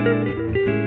Música